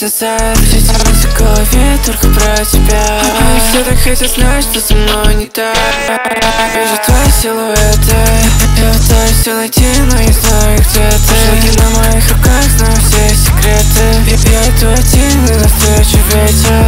глаза Все тянутся в голове только про тебя. Они все так хотят знать, что со мной не так. Вижу твои силуэты Я пытаюсь все найти, но не знаю, где ты. Шаги на моих руках, знаю все секреты. Я иду один, и навстречу ветер.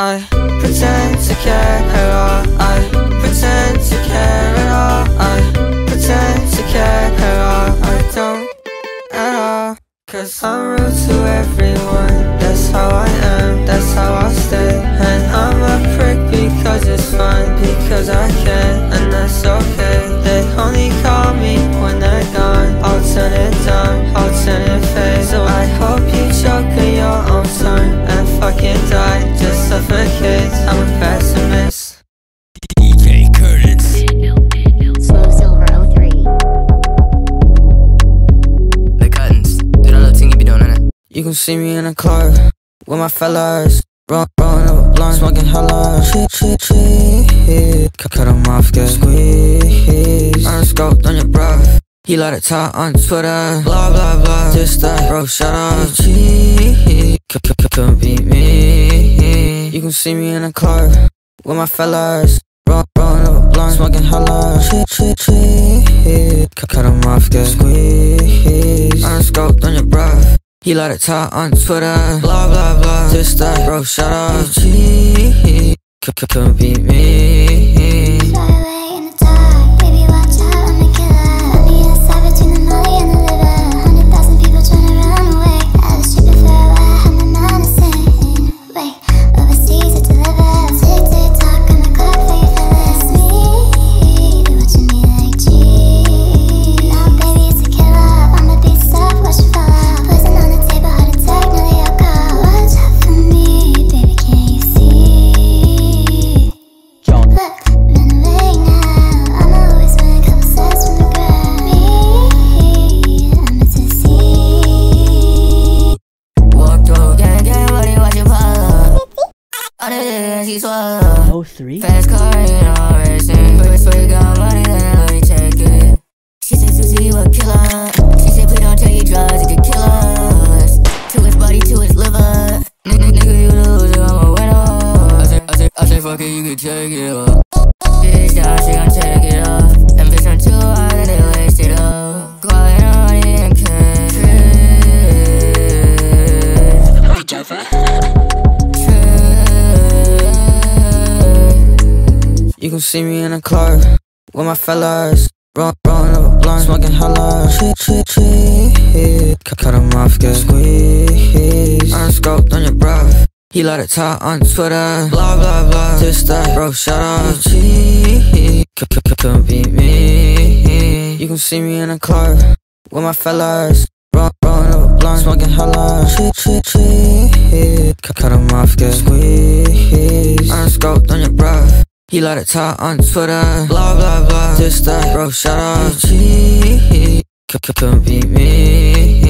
I pretend to care at all. I pretend to care at all. I pretend to care at all. I don't at all. Cause I'm see me in a car with my fellas. Roll, rolling up a blunt, smoking hella. Shit, shit, shit. Cut, cut 'em off, get squeezed. I'm scoped on your breath. He let it talk on Twitter. Blah, blah, blah. Just that, bro, shut up. Couldn't beat me. You can see me in a car with my fellas. Roll, rolling up a blunt, smoking hella. Shit, shit, shit. Cut, cut 'em off, get squeezed. I'm scoped on your breath. He let it talk on Twitter. Blah, blah, blah. Just that, bro, shut up. G. Couldn't beat me. She swallow. 03. Fast car, you know, racing. Swear you got money, then let me take it. She said, Susie, you a killer. She said, please don't take drugs, it could kill us. To his body, to his liver. Nigga, nigga, you the loser, I'm a winner. I said, I said, I said, fuck it, you can take it. You can see me in a car with my fellas. Roll, rolling up a blunt, smoking hella. Cut, 'em off, get squeezed. I'm scoped on your breath. He let it talk on Twitter. Blah, blah, blah. Just that, bro, shut up. Couldn't beat me. You can see me in a car with my fellas. Roll, rolling up a blunt, smoking hella. Cut, 'em off, get squeezed. I'm scoped on your breath. He let it talk on Twitter. Blah, blah, blah. Just that, bro, shut up. G. C- c- Couldn't beat me.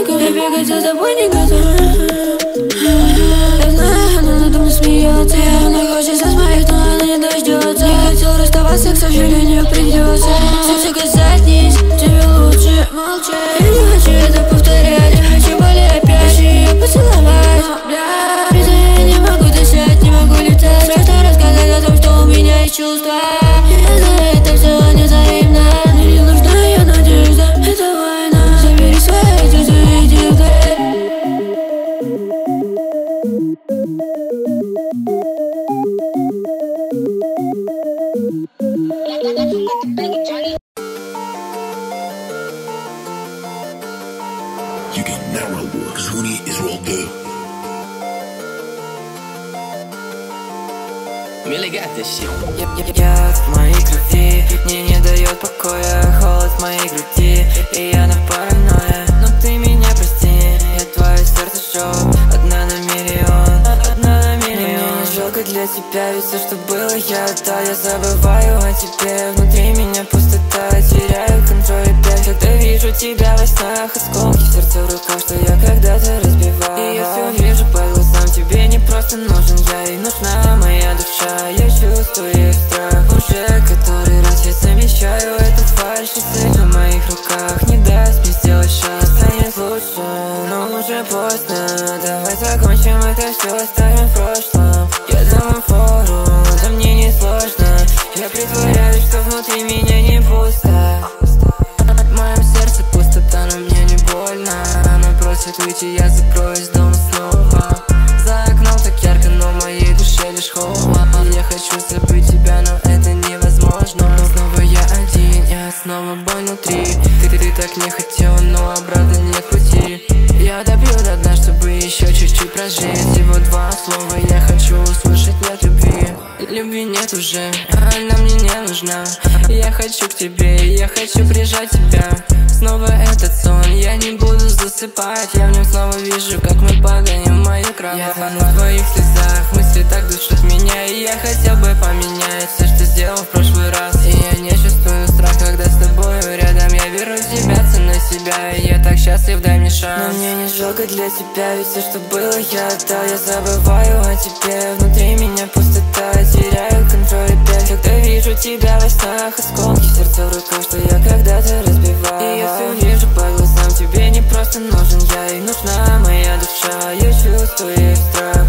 Ника Я бегать за тобой не готова Я знаю, она надо мной смеется. И она хочет со но она не дождется. Не хотел расставаться, к сожалению, придется. Сердце касать низ, тебе лучше молчать Я не хочу это повторять, я хочу более опять Хочу ее поцеловать, но, бля Признаю, я не могу дышать, не могу летать. Просто рассказать о том, что у меня есть чувства. просто нужен я и нужна тебе Внутри меня пустота, теряю контроль опять Когда вижу тебя во снах, осколки сердца в руках Что я когда-то разбивал И я все вижу по глазам, тебе не просто нужен я И нужна моя душа, я чувствую страх.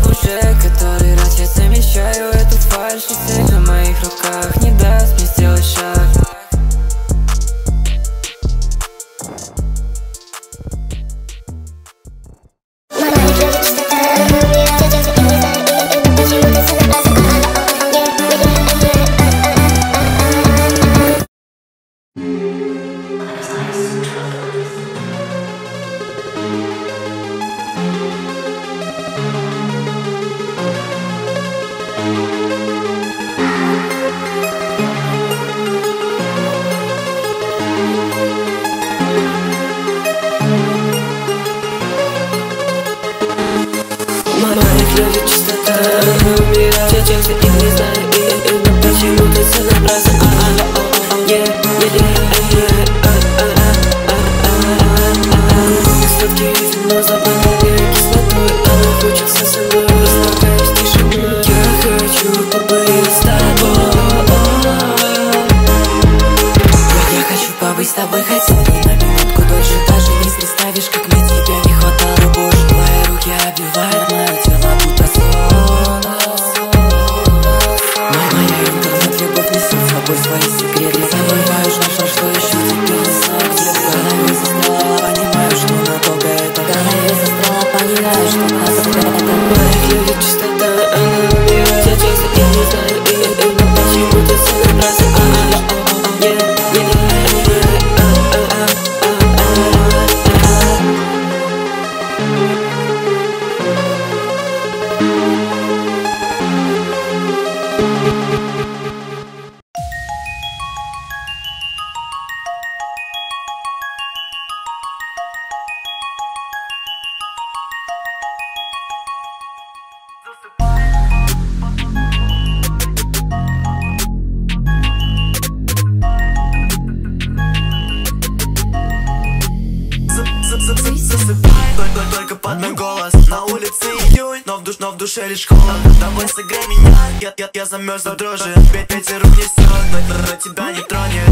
замерз до дрожи Ветер несет, но на тебя не тронет.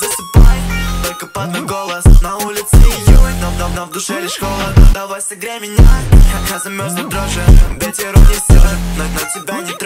Засыпай, только под мой голос. На улице июнь, но, давно в душе лишь холод. Давай согрей меня, я замерз до дрожи Ветер несет, но на тебя не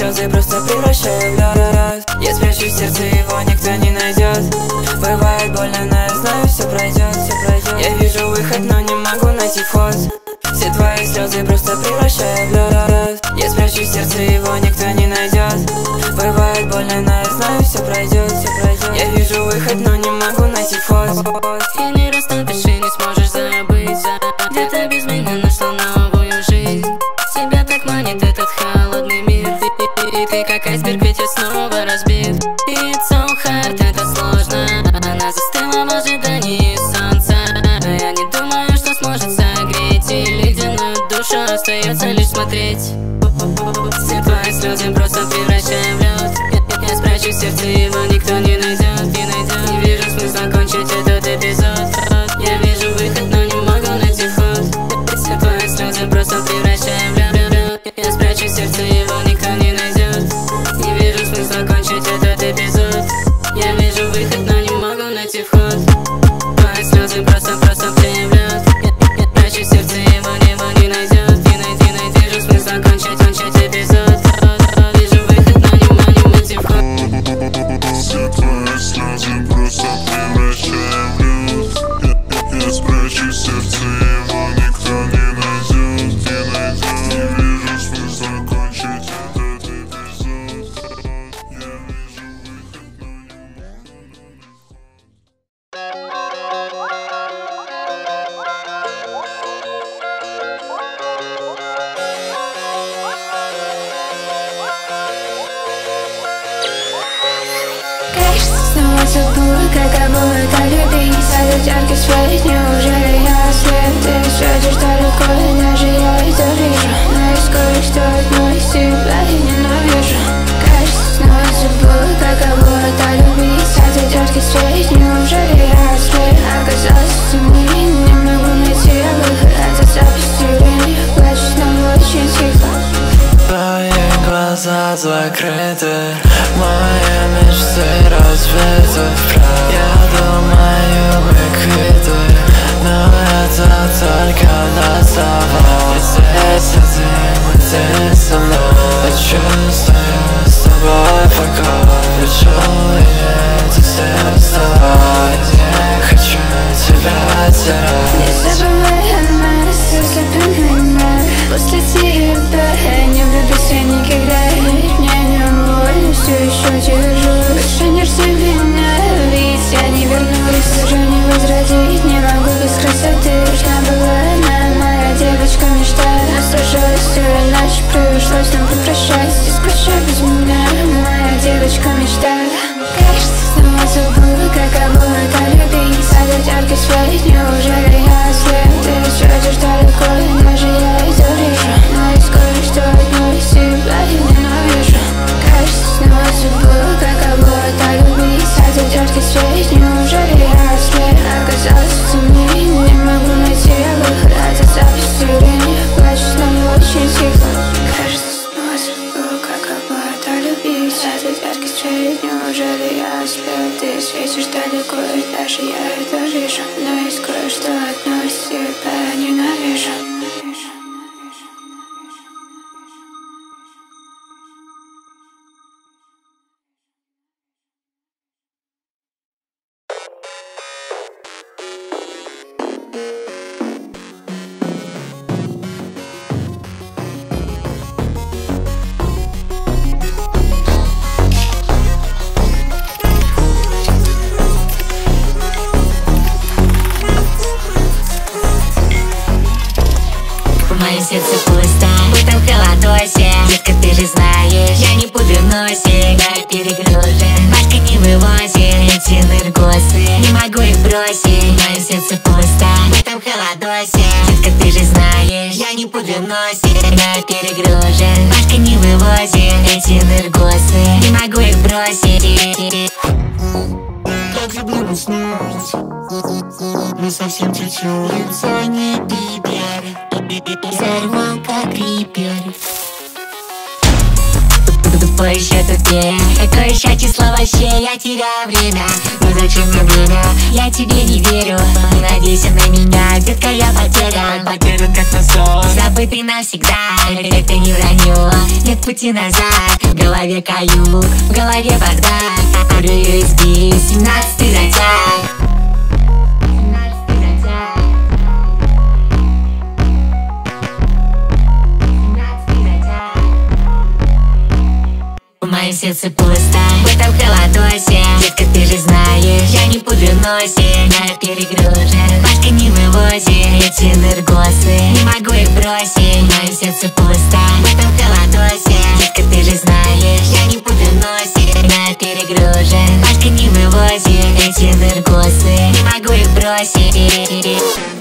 слезы просто превращают в газ Я спрячу в сердце, его никто не найдет Бывает больно, но я знаю, все пройдет, все пройдет Я вижу выход, но не могу найти вход. Все твои слезы просто превращают в газ Я спрячу в сердце, его никто не найдет Бывает больно, но я знаю, все пройдет, все пройдет Я вижу выход, но не могу тебе бы Мы совсем чуть-чуть, за не бибер Взорвал как рипер по счету где Какое счастье слова вообще, я теряю время Но зачем мне время, я тебе не верю. Надейся на меня, детка, я потерян. Потерян как на сон, забытый навсегда Это не вранье, нет пути назад. В голове каюк, в голове бардак. Курю из 17 затяг. заднице пусто В этом холодосе Детка, ты же знаешь Я не пудрю носе. На перегружен Пашка не вывози. Эти энергосы Не могу их бросить. Мое сердце пусто В этом холодосе Детка, ты же знаешь Я не пудрю носе. На перегружен Пашка не вывози. Эти энергосы Не могу их бросить.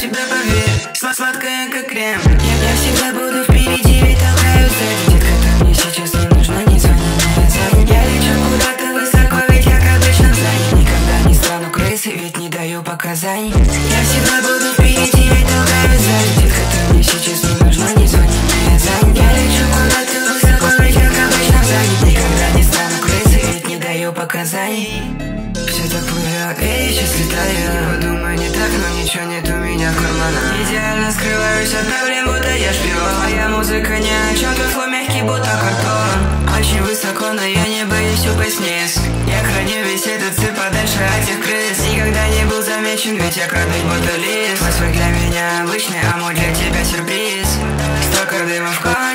Тебя поверь. Сладкая, как крем. Я всегда буду Скрываюсь от проблем, будто я шпион. Моя музыка не о чем, твой фло мягкий, будто картон. Очень высоко, но я не боюсь упасть вниз. Я храню весь этот цирк подальше от этих крыс. Никогда не был замечен, ведь я крадусь, будто лис. Твой для меня обычный, а мой для тебя сюрприз. Столько дыма в кон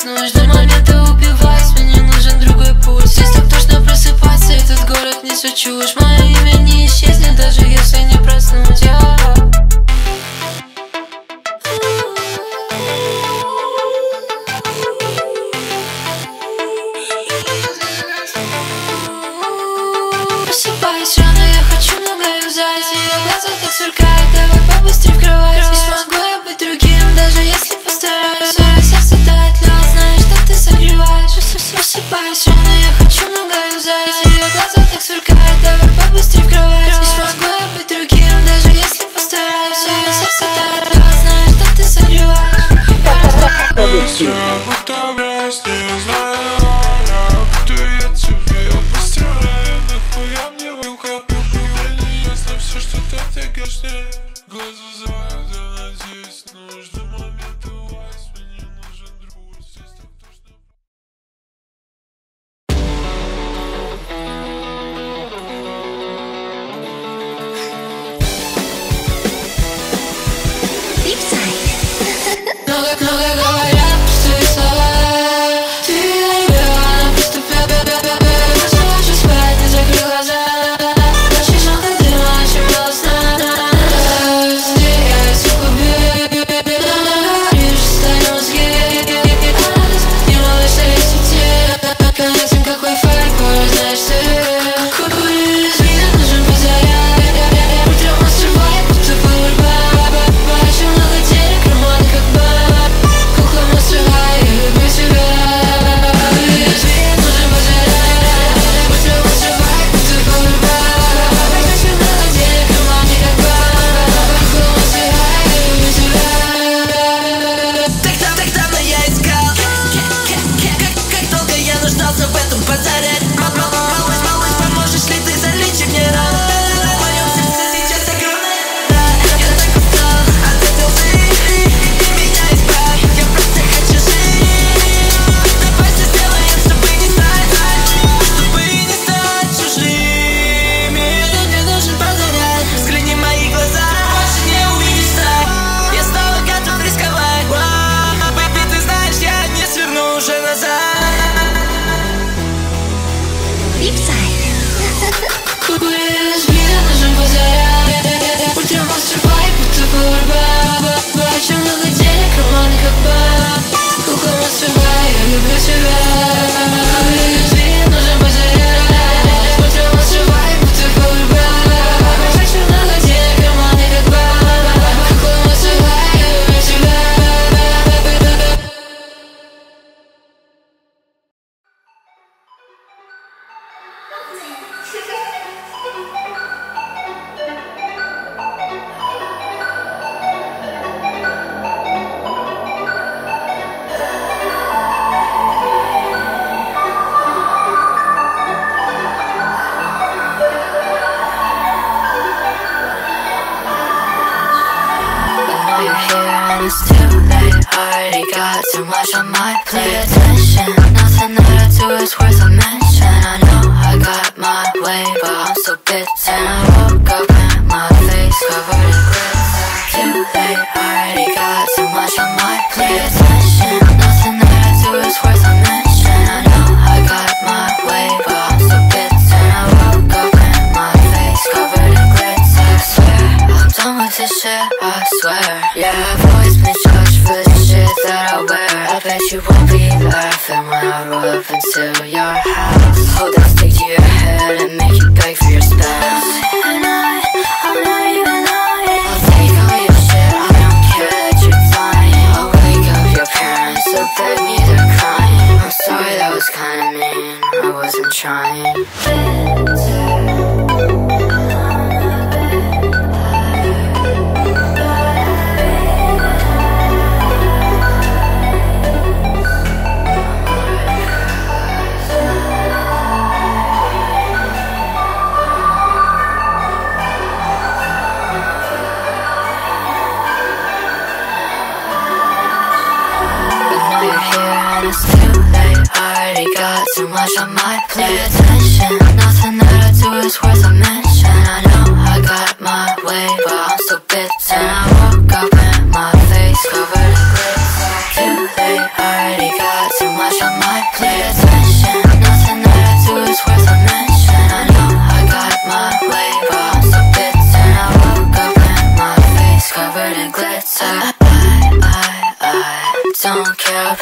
упасть Но жду момента убивать Мне нужен другой путь. Здесь так точно просыпаться Этот город несет чушь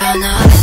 on us